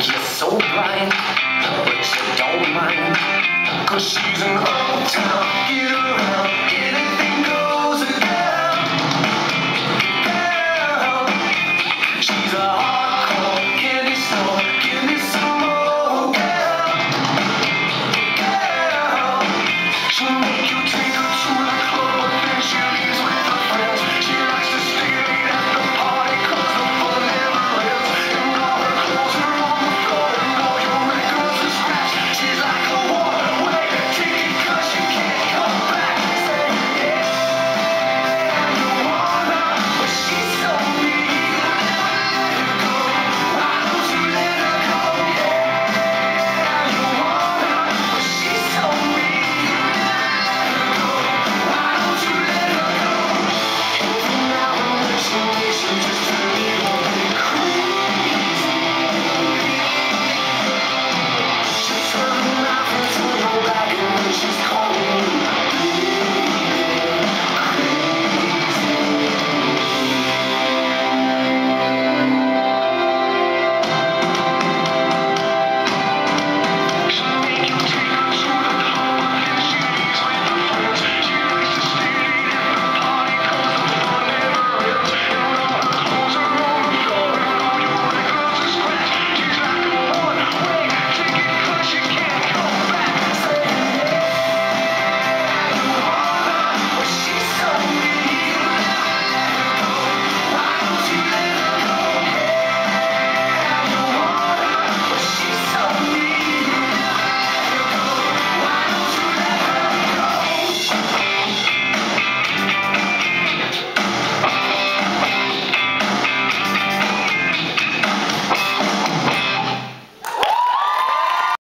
she's so blind, but you don't mind, cause she's an uptown girl.